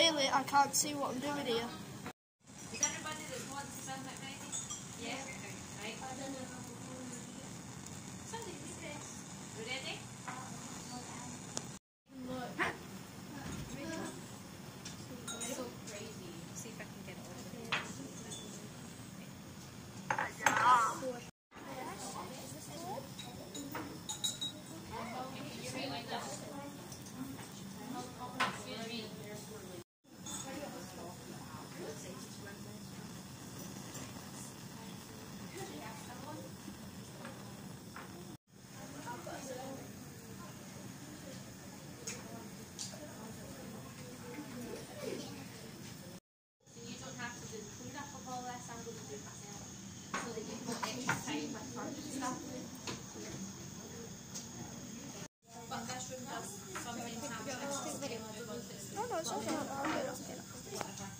feel I can't see what I'm doing here. Is that wants to? Yeah. Right. No, no, it's okay.